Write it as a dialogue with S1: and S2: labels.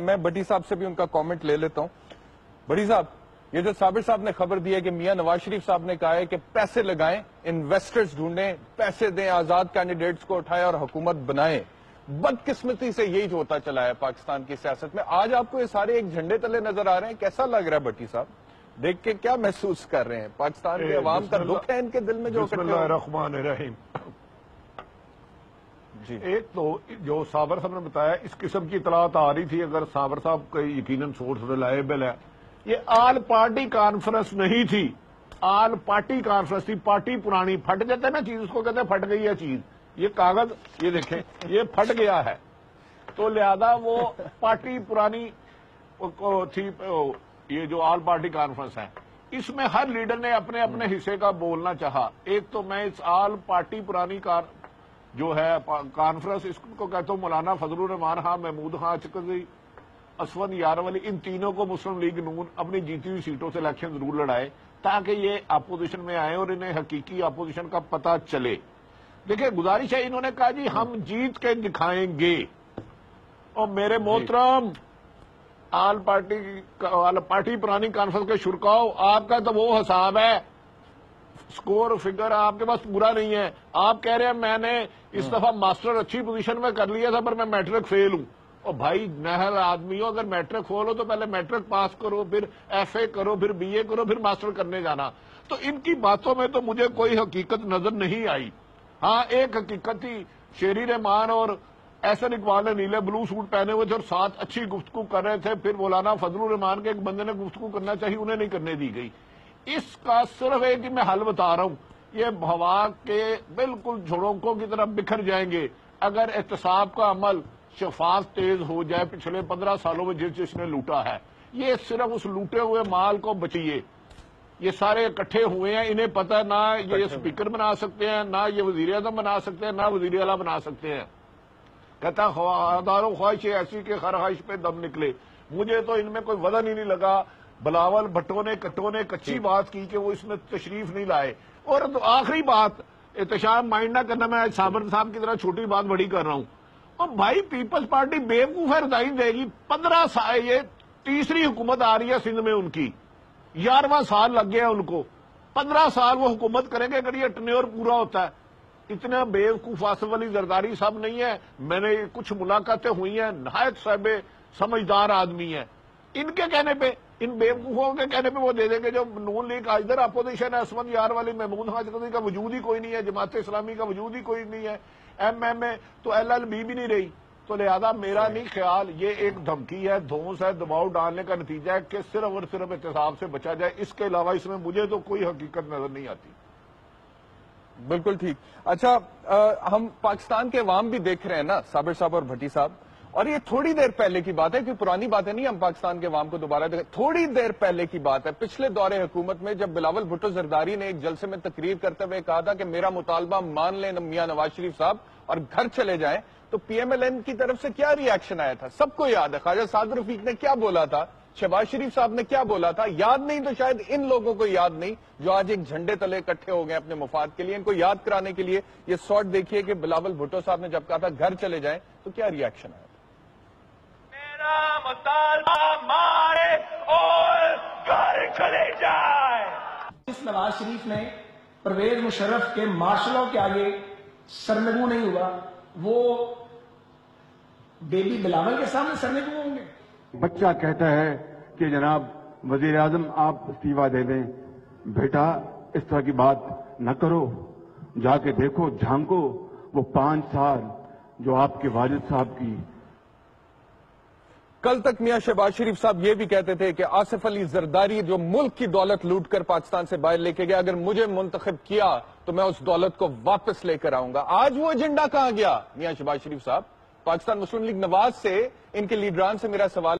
S1: میں بٹی صاحب سے بھی ان کا کامنٹ لے لیتا ہوں۔ بٹی صاحب یہ جو صابر صاحب نے خبر دی ہے کہ میاں نواز شریف صاحب نے کہا ہے کہ پیسے لگائیں انویسٹرز ڈھونڈیں پیسے دیں آزاد کینڈیڈیٹس کو اٹھائیں اور حکومت بنائیں۔ بدقسمتی سے یہی ہوتا چلا ہے پاکستان کی سیاست میں۔ آج آپ کو یہ سارے ایک جھنڈے تلے نظر آ رہے ہیں۔ کیسا لگ رہا ہے بٹی صاحب؟ دیکھ کے کیا محسوس کر رہے ہیں؟ پاکستان کے عوام کا دکھ ہے ان کے دل میں جو
S2: بسم اللہ الرحمن الرحیم۔
S1: جی۔
S2: ایک تو جو صابر صاحب نے بتایا، اس قسم کی اطلاعات آ رہی تھی، اگر صابر صاحب کا یقیناً سورس ریلائبل ہے۔ یہ آل پارٹی کانفرنس نہیں تھی۔ آل پارٹی کانفرنس تھی، پارٹی پرانی پھٹ جاتا ہے نا چیز، اس کو کہتے ہیں پھٹ گئی ہے چیز۔ یہ کاغذ، یہ دیکھیں، یہ پھٹ گیا ہے۔ تو لہذا وہ پارٹی پرانی تھی، یہ جو آل پارٹی کانفرنس ہے اس میں ہر لیڈر نے اپنے اپنے حصے کا بولنا چاہا۔ ایک تو میں اس آل پارٹی پرانی جو ہے کانفرنس اس کو کہتا ہوں مولانا فضل الرحمان خان محمود خان چکری اسود یارولی ان تینوں کو مسلم لیگ نون اپنی جیتی ہوئی سیٹوں سے الیکشن ضرور لڑائے تاکہ یہ اپوزیشن میں آئے اور انہیں حقیقی اپوزیشن کا پتہ چلے۔ دیکھیں گزارش ہے انہوں نے کہا جی ہم جیت کے دکھائیں گے۔ اور میرے محترم آل پارٹی آل پارٹی پرانی کانفرنس کے شرکاؤ آپ کا تو وہ حساب ہے سکور فگر آپ کے پاس پورا نہیں ہے۔ آپ کہہ رہے ہیں میں نے اس دفعہ ماسٹر اچھی پوزیشن میں کر لیا تھا پر میں میٹرک فیل ہوں۔ اور بھائی نہل آدمی ہو اگر میٹرک فول ہو تو پہلے میٹرک پاس کرو پھر ایف اے کرو پھر بی اے کرو پھر ماسٹر کرنے جانا۔ تو ان کی باتوں میں تو مجھے کوئی حقیقت نظر نہیں آئی۔ ہاں ایک حقیقت تھی شیری رحمان اور ایسن اقبال نے نیلے بلو سوٹ پہنے ہوئے تھے اور ساتھ اچھی گفتگو کر رہے تھے۔ پھر مولانا فضل الرحمان کے ایک بندے نے گفتگو کرنا چاہیے انہیں نہیں کرنے دی گئی۔ اس کا صرف ایک میں حل بتا رہا ہوں۔ یہ ہوا کے بالکل جھڑونکوں کی طرف بکھر جائیں گے۔ اگر احتساب کا عمل شفاف تیز ہو جائے پچھلے پندرہ سالوں میں جس جس نے لوٹا ہے یہ صرف اس لوٹے ہوئے مال کو بچیے یہ سارے اکٹھے ہوئے ہیں انہیں پتہ نہ یہ سپیکر بنا سکتے ہیں نہ یہ وزیر اعظم بنا سکتے ہیں نہ وزیر اعلیٰ بنا سکتے ہیں۔ کہتا ہزاروں خواہش ایسی کہ ہر خواہش پہ دم نکلے۔ مجھے تو ان میں کوئی وزن ہی نہیں لگا۔ بلاول بھٹو نے کٹو نے کچی بات کی کہ وہ اس میں تشریف نہیں لائے۔ اور آخری بات احتشام مائنڈ نہ کرنا میں صابر صاحب کی طرح چھوٹی بات بڑی کر رہا ہوں۔ اور بھائی پیپلز پارٹی بیوقوف ہے ردائی دے گی۔ پندرہ سال یہ تیسری حکومت آ رہی ہے سندھ میں ان کی۔ گیارہواں سال لگ گیا ان کو۔ پندرہ سال وہ حکومت کریں گے اگر یہ ٹنیور پورا ہوتا ہے۔ اتنا بیوقوف آصف علی زرداری صاحب نہیں ہے۔ میں نے کچھ ملاقاتیں ہوئی ہیں نہایت صاحب سمجھدار آدمی ہیں۔ ان کے کہنے پہ ان بیوقوفوں کے کہنے پہ وہ دے دیں گے جو نون لیگ ادھر اپوزیشن ہے اسمد یار والی محمود حاجی کا وجود ہی کوئی نہیں ہے جماعت اسلامی کا وجود ہی کوئی نہیں ہے۔ ایم ایم اے تو ایل ایل بی بھی نہیں رہی۔ تو لہذا میرا نہیں خیال یہ ایک دھمکی ہے دھونس ہے دباؤ ڈالنے کا نتیجہ ہے کہ صرف اور صرف احتساب سے بچا جائے۔ اس کے علاوہ اس میں مجھے تو کوئی حقیقت نظر نہیں آتی۔
S1: بالکل ٹھیک۔ اچھا ہم پاکستان کے عوام بھی دیکھ رہے ہیں نا صابر صاحب اور بھٹی صاحب۔ اور یہ تھوڑی دیر پہلے کی بات ہے کہ پرانی باتیں نہیں، ہم پاکستان کے عوام کو دوبارہ دیکھیں تھوڑی دیر پہلے کی بات ہے۔ پچھلے دور حکومت میں جب بلاول بھٹو زرداری نے ایک جلسے میں تقریر کرتے ہوئے کہا تھا کہ میرا مطالبہ مان لیں میاں نواز شریف صاحب اور گھر چلے جائیں، تو پی ایم ایل این کی طرف سے کیا ری ایکشن آیا تھا؟ سب کو یاد ہے۔ خواجہ سعد رفیق نے کیا بولا تھا؟ شہباز شریف صاحب نے کیا بولا تھا؟ یاد نہیں تو شاید ان لوگوں کو یاد نہیں جو آج ایک جھنڈے تلے اکٹھے ہو گئے اپنے مفاد کے لیے، ان کو یاد کرانے کے لیے یہ سوٹ دیکھیے کہ بلاول بھٹو صاحب نے جب کہا تھا گھر چلے جائیں، تو کیا ری ایکشن آیا
S3: نواز شریف نے پرویز مشرف کے مارشلوں کے آگے سرنگو نہیں ہوا وہ بیبی بلاول کے سامنے سرنگو ہوں گے۔
S4: بچہ کہتا ہے کہ جناب وزیر اعظم آپ استعفی دے دیں۔ بیٹا اس طرح کی بات نہ کرو۔ جا کے دیکھو جھانکو۔ وہ پانچ سال جو آپ کے والد صاحب کی
S1: کل تک میاں شہباز شریف صاحب یہ بھی کہتے تھے کہ آصف علی زرداری جو ملک کی دولت لوٹ کر پاکستان سے باہر لے کے گیا اگر مجھے منتخب کیا تو میں اس دولت کو واپس لے کر آؤں گا۔ آج وہ ایجنڈا کہاں گیا؟ میاں شہباز شریف صاحب، پاکستان مسلم لیگ نواز سے ان کے لیڈران سے میرا سوال